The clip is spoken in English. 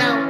out.